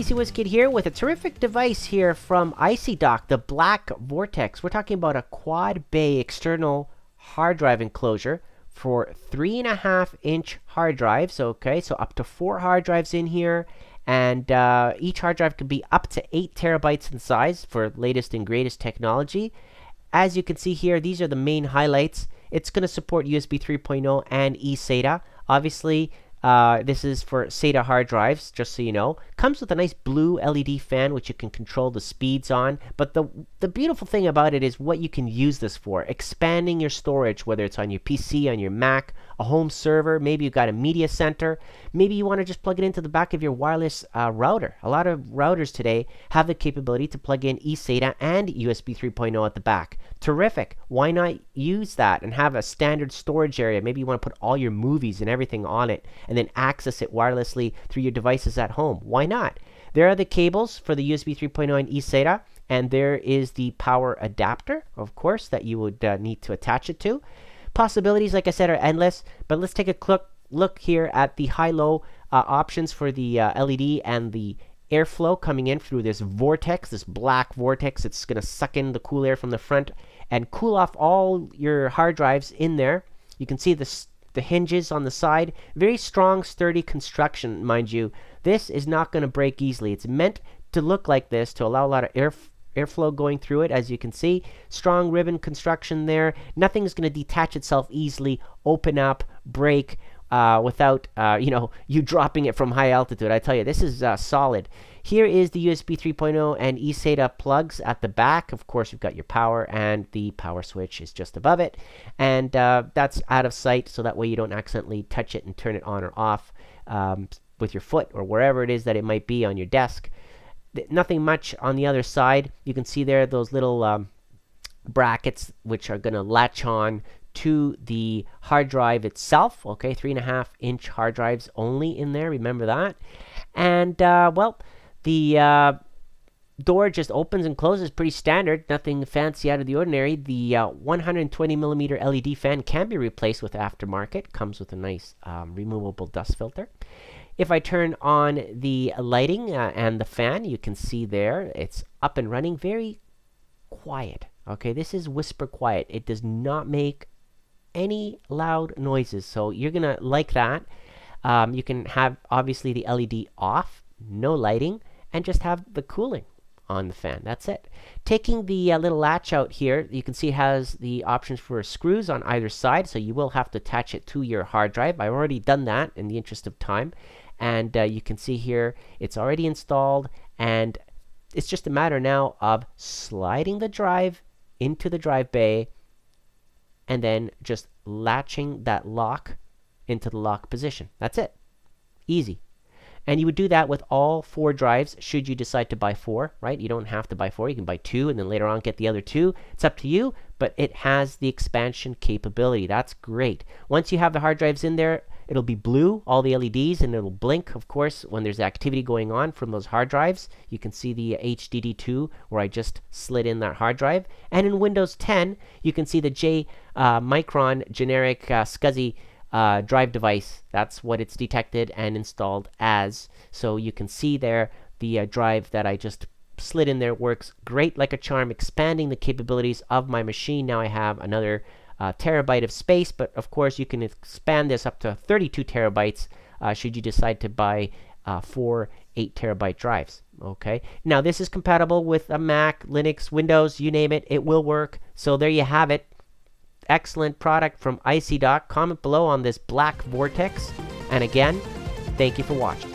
Icy Kid here with a terrific device here from Icy Dock, the Black Vortex. We're talking about a quad bay external hard drive enclosure for three and a half inch hard drives. Okay, so up to four hard drives in here, and uh, each hard drive can be up to eight terabytes in size for latest and greatest technology. As you can see here, these are the main highlights. It's going to support USB 3.0 and eSATA. Obviously, uh, this is for SATA hard drives, just so you know. Comes with a nice blue LED fan, which you can control the speeds on. But the, the beautiful thing about it is what you can use this for. Expanding your storage, whether it's on your PC, on your Mac, a home server, maybe you've got a media center. Maybe you want to just plug it into the back of your wireless uh, router. A lot of routers today have the capability to plug in eSATA and USB 3.0 at the back. Terrific. Why not use that and have a standard storage area? Maybe you want to put all your movies and everything on it and then access it wirelessly through your devices at home. Why not? There are the cables for the USB 3.0 and eSATA, and there is the power adapter, of course, that you would uh, need to attach it to. Possibilities, like I said, are endless, but let's take a look, look here at the high-low uh, options for the uh, LED and the airflow coming in through this vortex, this black vortex. It's going to suck in the cool air from the front and cool off all your hard drives in there. You can see the, the hinges on the side. Very strong, sturdy construction, mind you. This is not going to break easily. It's meant to look like this to allow a lot of air airflow going through it as you can see strong ribbon construction there nothing's going to detach itself easily open up break uh, without uh, you know you dropping it from high altitude. I tell you, this is uh, solid. Here is the USB 3.0 and eSATA plugs at the back. Of course, you've got your power and the power switch is just above it, and uh, that's out of sight, so that way you don't accidentally touch it and turn it on or off um, with your foot or wherever it is that it might be on your desk. Nothing much on the other side. You can see there those little um, brackets which are going to latch on to the hard drive itself. Okay, three and a half inch hard drives only in there. Remember that. And uh, well, the uh, door just opens and closes pretty standard. Nothing fancy out of the ordinary. The uh, 120 millimeter LED fan can be replaced with aftermarket. Comes with a nice um, removable dust filter. If I turn on the lighting uh, and the fan, you can see there it's up and running. Very quiet. Okay, this is whisper quiet. It does not make any loud noises. So you're to like that. Um, you can have obviously the LED off, no lighting, and just have the cooling on the fan. That's it. Taking the uh, little latch out here, you can see it has the options for screws on either side, so you will have to attach it to your hard drive. I've already done that in the interest of time. And uh, you can see here, it's already installed, and it's just a matter now of sliding the drive into the drive bay and then just latching that lock into the lock position. That's it. Easy. And you would do that with all four drives should you decide to buy four, right? You don't have to buy four. You can buy two and then later on get the other two. It's up to you, but it has the expansion capability. That's great. Once you have the hard drives in there, It'll be blue, all the LEDs, and it'll blink, of course, when there's activity going on from those hard drives. You can see the HDD2 where I just slid in that hard drive. And in Windows 10, you can see the J uh, Micron generic uh, SCSI uh, drive device. That's what it's detected and installed as. So you can see there the uh, drive that I just slid in there works great like a charm, expanding the capabilities of my machine. Now I have another uh, terabyte of space, but of course you can expand this up to 32 terabytes uh, should you decide to buy uh, four 8 terabyte drives. Okay, now this is compatible with a Mac, Linux, Windows, you name it, it will work. So there you have it. Excellent product from IcyDock. Comment below on this black vortex. And again, thank you for watching.